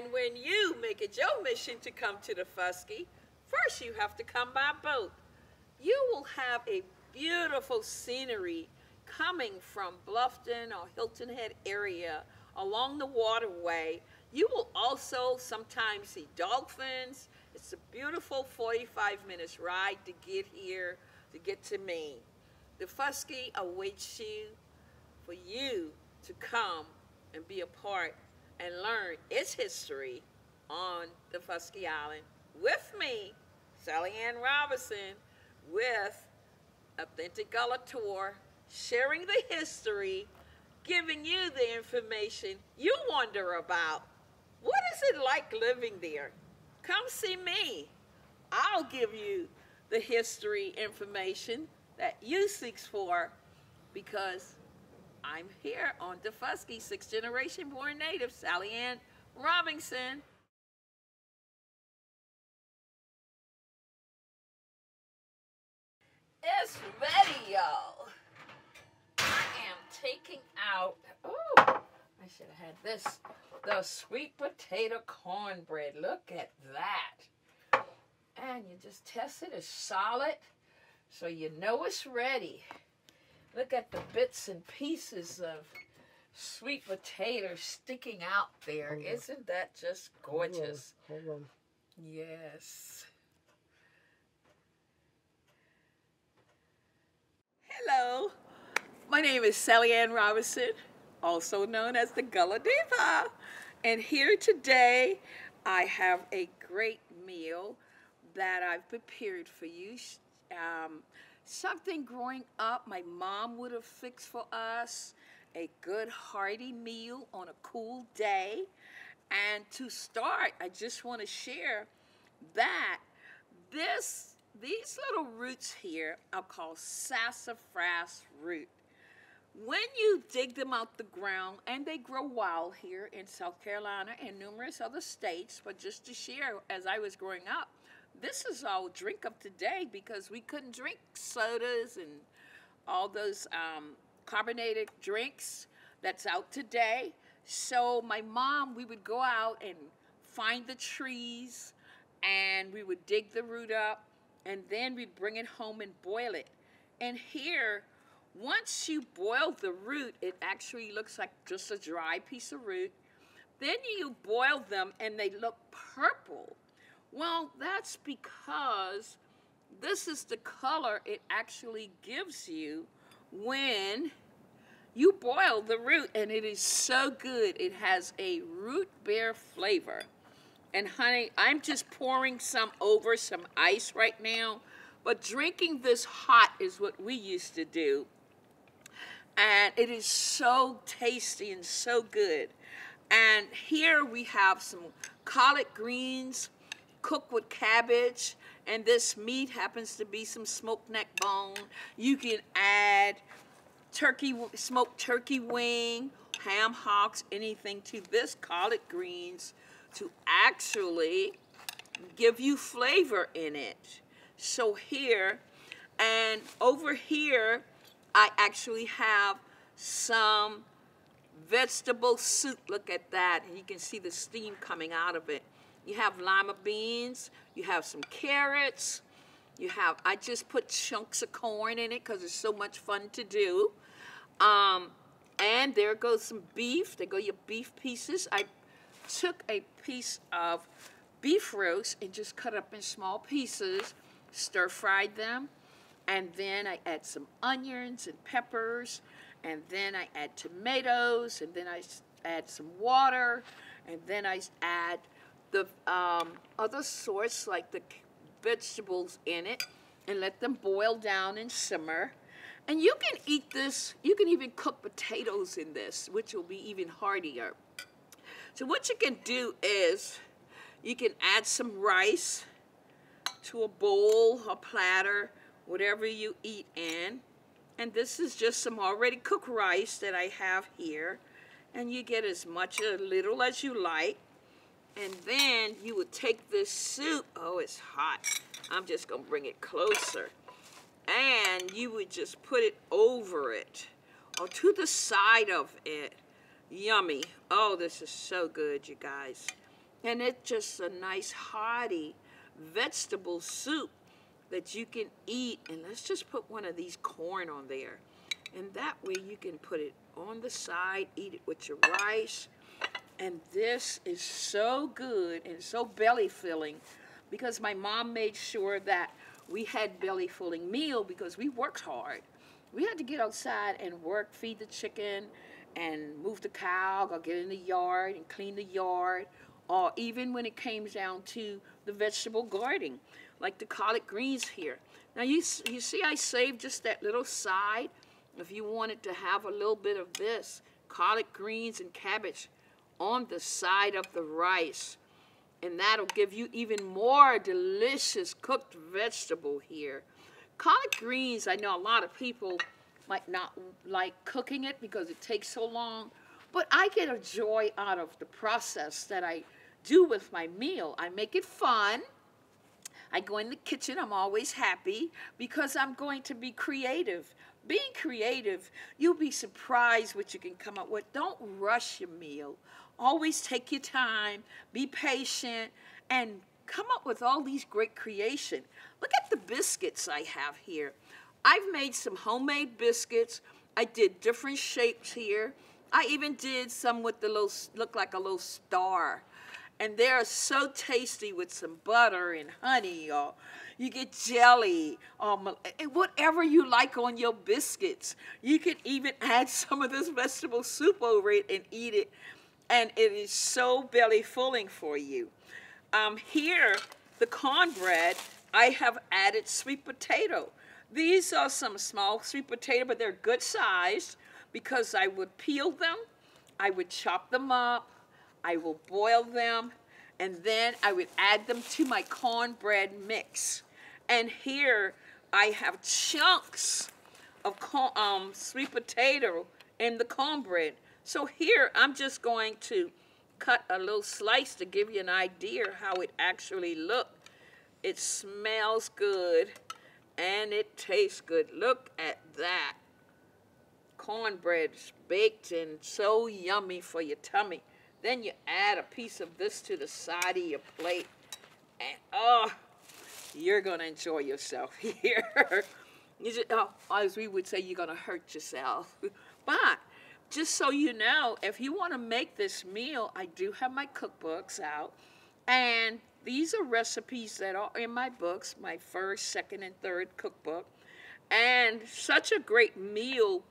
And when you make it your mission to come to the Fusky, first you have to come by boat. You will have a beautiful scenery coming from Bluffton or Hilton Head area along the waterway. You will also sometimes see dolphins. It's a beautiful 45 minutes ride to get here, to get to Maine. Daufuskie awaits you for you to come and be a part and learn its history on Daufuskie Island with me, Sallie Ann Robinson, with Authentic Gullah Tour, sharing the history, giving you the information you wonder about. What is it like living there? Come see me. I'll give you the history information that you seek for because I'm here on Daufuskie, sixth generation born native, Sallie Ann Robinson. It's ready, y'all. I am taking out, oh, I should have had this, the sweet potato cornbread. Look at that. And you just test it as solid so you know it's ready. Look at the bits and pieces of sweet potato sticking out there. Isn't that just gorgeous? Hold on. Hold on. Yes. Hello, my name is Sallie Ann Robinson, also known as the Gullah Diva. And here today, I have a great meal that I've prepared for you. Um, something growing up my mom would have fixed for us. A good hearty meal on a cool day. And to start, I just want to share that this these little roots here are called sassafras root. When you dig them out the ground, and they grow wild here in South Carolina and numerous other states, but just to share, as I was growing up, this is all drink of today because we couldn't drink sodas and all those um, carbonated drinks that's out today. So my mom, we would go out and find the trees and we would dig the root up and then we'd bring it home and boil it. And here, once you boil the root, it actually looks like just a dry piece of root. Then you boil them and they look purple. Well, that's because this is the color it actually gives you when you boil the root and it is so good. It has a root beer flavor. And honey, I'm just pouring some over some ice right now. But drinking this hot is what we used to do. And it is so tasty and so good. And here we have some collard greens cooked with cabbage. And this meat happens to be some smoked neck bone. You can add turkey, smoked turkey wing, ham hocks, anything to this collard greens to actually give you flavor in it. So here, and over here, I actually have some vegetable soup. Look at that. And you can see the steam coming out of it. You have lima beans. You have some carrots. You have, I just put chunks of corn in it because it's so much fun to do. Um, and there goes some beef. There go your beef pieces. I took a piece of beef roast and just cut up in small pieces, stir fried them, and then I add some onions and peppers, and then I add tomatoes, and then I add some water, and then I add the um, other sorts like the vegetables in it, and let them boil down and simmer. And you can eat this, you can even cook potatoes in this, which will be even heartier. So what you can do is you can add some rice to a bowl, a platter, whatever you eat in. And this is just some already cooked rice that I have here. And you get as much, a little as you like. And then you would take this soup. Oh, it's hot. I'm just going to bring it closer. And you would just put it over it or to the side of it. Yummy. Oh, this is so good, you guys. And it's just a nice hearty vegetable soup that you can eat. And let's just put one of these corn on there. And that way you can put it on the side, eat it with your rice. And this is so good and so belly filling because my mom made sure that we had belly filling meal because we worked hard. We had to get outside and work, feed the chicken and move the cow, go get in the yard and clean the yard, or even when it came down to the vegetable gardening, like the collard greens here. Now you, you see I saved just that little side. If you wanted to have a little bit of this, collard greens and cabbage on the side of the rice. And that'll give you even more delicious cooked vegetable here. Collard greens, I know a lot of people might not like cooking it because it takes so long, but I get a joy out of the process that I do with my meal. I make it fun. I go in the kitchen, I'm always happy because I'm going to be creative. Being creative, you'll be surprised what you can come up with. Don't rush your meal. Always take your time, be patient, and come up with all these great creation. Look at the biscuits I have here. I've made some homemade biscuits. I did different shapes here. I even did some with the little, look like a little star. And they're so tasty with some butter and honey or you get jelly or whatever you like on your biscuits. You can even add some of this vegetable soup over it and eat it. And it is so belly filling for you. Um, here, the cornbread, I have added sweet potato. These are some small sweet potato, but they're good sized because I would peel them, I would chop them up, I will boil them, and then I would add them to my cornbread mix. And here I have chunks of corn, um, sweet potato in the cornbread. So here I'm just going to cut a little slice to give you an idea how it actually looked. It smells good and it tastes good. Look at that. Cornbread's baked and so yummy for your tummy. Then you add a piece of this to the side of your plate. And oh, you're going to enjoy yourself here. you just, oh, as we would say, you're going to hurt yourself. but just so you know, if you want to make this meal, I do have my cookbooks out. And these are recipes that are in my books, my first, second, and third cookbook. And such a great meal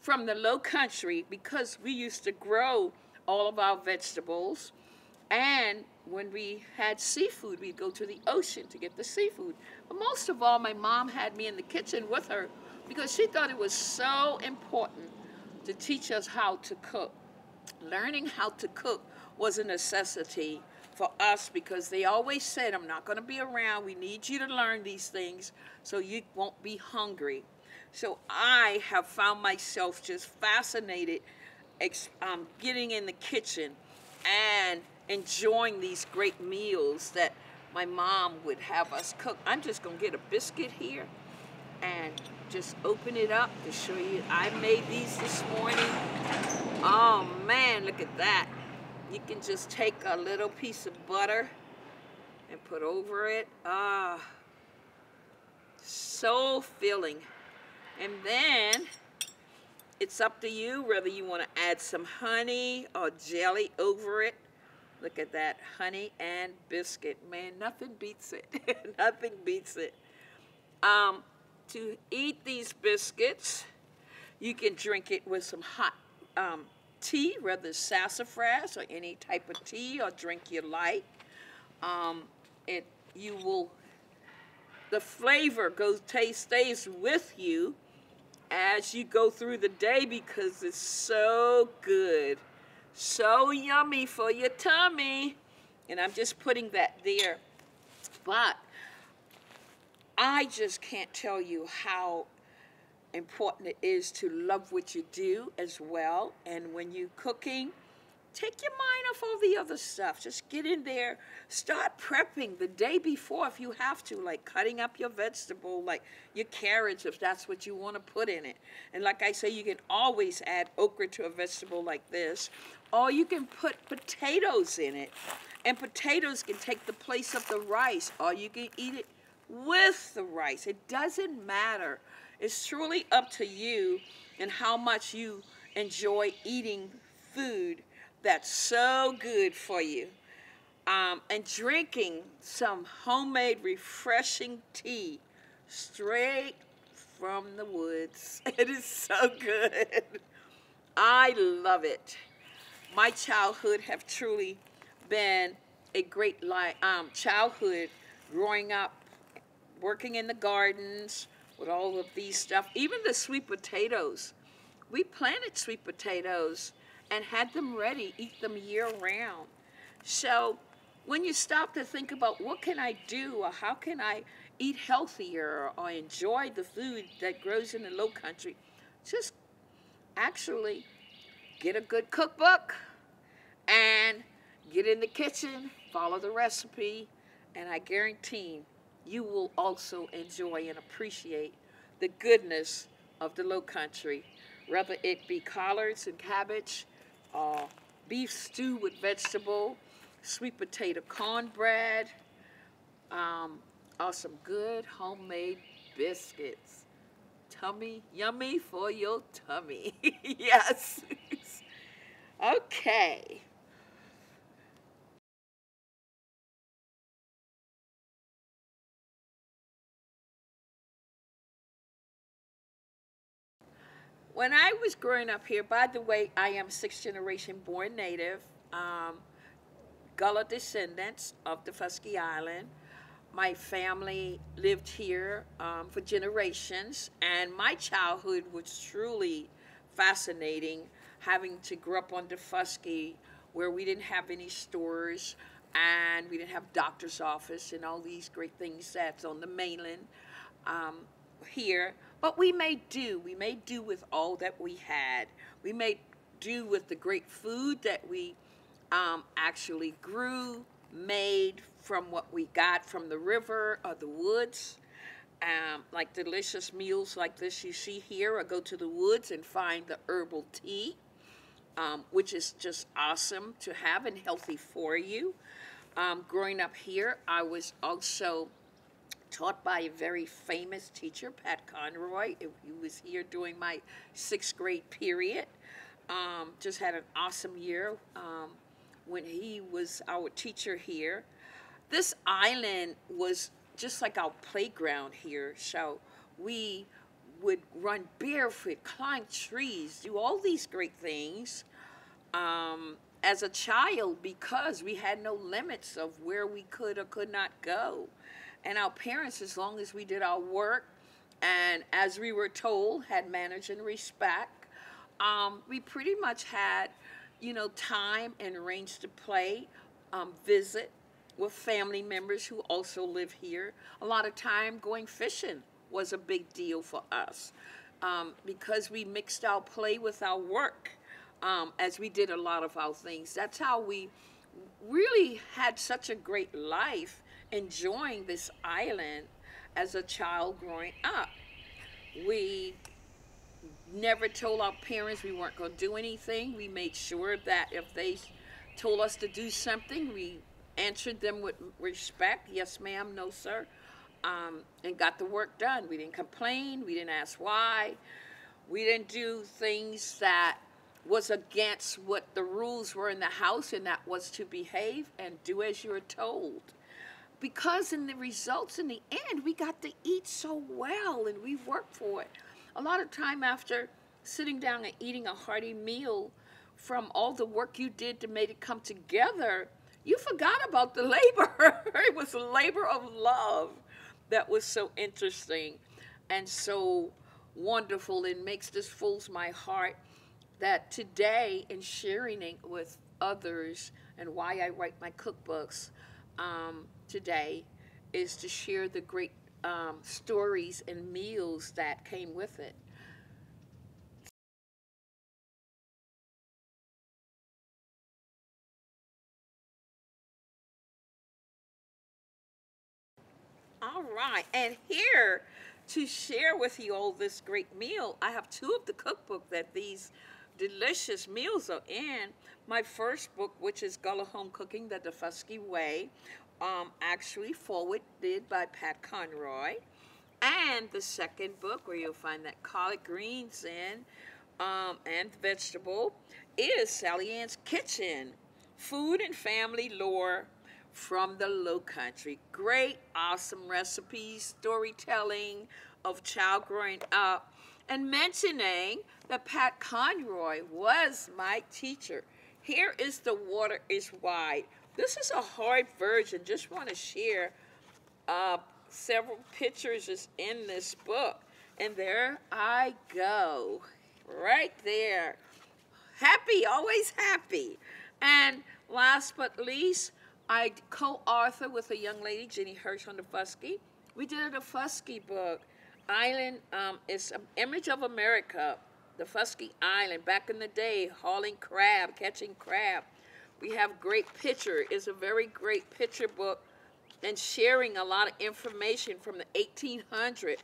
from the low country because we used to grow all of our vegetables. And when we had seafood, we'd go to the ocean to get the seafood. But most of all, my mom had me in the kitchen with her because she thought it was so important to teach us how to cook. Learning how to cook was a necessity for us because they always said, I'm not going to be around. We need you to learn these things so you won't be hungry. So I have found myself just fascinated um, getting in the kitchen and enjoying these great meals that my mom would have us cook. I'm just going to get a biscuit here and just open it up to show you. I made these this morning. Oh man, look at that. You can just take a little piece of butter and put over it. Ah, so filling. And then it's up to you whether you want to add some honey or jelly over it. Look at that, honey and biscuit. Man, nothing beats it. nothing beats it. Um, to eat these biscuits, you can drink it with some hot um, tea, whether sassafras or any type of tea or drink you like. Um, it you will the flavor goes taste stays with you as you go through the day because it's so good, so yummy for your tummy. And I'm just putting that there. But I just can't tell you how important it is to love what you do as well. And when you're cooking, take your mind off all the other stuff. Just get in there. Start prepping the day before if you have to, like cutting up your vegetable, like your carrots if that's what you want to put in it. And like I say, you can always add okra to a vegetable like this, or you can put potatoes in it. And potatoes can take the place of the rice, or you can eat it with the rice. It doesn't matter. It's truly up to you and how much you enjoy eating food that's so good for you. Um, and drinking some homemade refreshing tea straight from the woods. It is so good. I love it. My childhood have truly been a great um, childhood growing up, working in the gardens with all of these stuff. Even the sweet potatoes. We planted sweet potatoes and had them ready, eat them year round. So when you stop to think about what can I do or how can I eat healthier or enjoy the food that grows in the low country, just actually get a good cookbook and get in the kitchen, follow the recipe, and I guarantee you will also enjoy and appreciate the goodness of the low country, whether it be collards and cabbage, or beef stew with vegetable, sweet potato cornbread, um, or some good homemade biscuits. Tummy, yummy for your tummy. yes. okay. When I was growing up here, by the way, I am sixth generation born native, um, Gullah descendants of Daufuskie Island. My family lived here um, for generations, and my childhood was truly fascinating having to grow up on the Fusky where we didn't have any stores and we didn't have doctor's office and all these great things that's on the mainland um, here. But we made do. We made do with all that we had. We made do with the great food that we um, actually grew, made from what we got from the river or the woods. Um, like delicious meals like this you see here, or go to the woods and find the herbal tea, um, which is just awesome to have and healthy for you. Um, growing up here, I was also taught by a very famous teacher, Pat Conroy. He was here during my sixth grade period. Um, just had an awesome year um, when he was our teacher here. This island was just like our playground here. So we would run barefoot, climb trees, do all these great things um, as a child because we had no limits of where we could or could not go. And our parents, as long as we did our work and as we were told, had manners and respect, um, we pretty much had, you know, time and range to play, um, visit with family members who also live here. A lot of time going fishing was a big deal for us um, because we mixed our play with our work um, as we did a lot of our things. That's how we really had such a great life enjoying this island as a child growing up. We never told our parents we weren't going to do anything. We made sure that if they told us to do something, we answered them with respect. Yes, ma'am. No, sir. Um, and got the work done. We didn't complain. We didn't ask why. We didn't do things that was against what the rules were in the house, and that was to behave and do as you're told because in the results in the end we got to eat so well and we worked for it. A lot of time after sitting down and eating a hearty meal from all the work you did to make it come together you forgot about the labor. It was labor of love that was so interesting and so wonderful it makes this fills my heart that today in sharing it with others and why i write my cookbooks um, today is to share the great um, stories and meals that came with it. All right, and here to share with you all this great meal, I have two of the cookbook that these delicious meals are in. My first book, which is Gullah Home Cooking the Daufuskie Way, um, actually forwarded by Pat Conroy. And the second book, where you'll find that collard greens in um, and vegetable, is Sallie Ann's Kitchen Food and Family Lore from the Low Country. Great, awesome recipes, storytelling of child growing up, and mentioning that Pat Conroy was my teacher. Here is The Water is Wide. This is a hard version. Just want to share uh, several pictures is in this book. And there I go, right there. Happy, always happy. And last but least, I co-author with a young lady, Jenny Hirsch on Daufuskie. We did a Daufuskie book. Island um, is an image of America, Daufuskie Island. Back in the day, hauling crab, catching crab. We have great picture. It's a very great picture book and sharing a lot of information from the 1800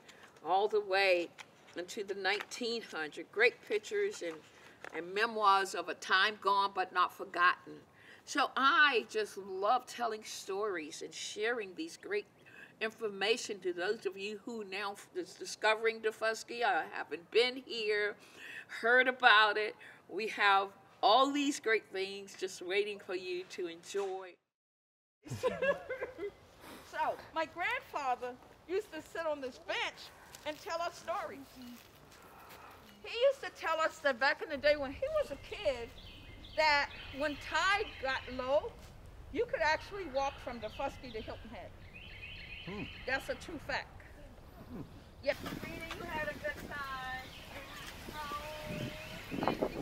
all the way into the 1900. Great pictures and, and memoirs of a time gone but not forgotten. So I just love telling stories and sharing these great information to those of you who now is discovering Daufuskie. I haven't been here, heard about it. We have all these great things just waiting for you to enjoy. so, my grandfather used to sit on this bench and tell us stories. He used to tell us that back in the day when he was a kid, that when tide got low, you could actually walk from the Daufuskie to Hilton Head. Hmm. That's a true fact. Hmm. Yes, reading, you had a good time. Oh,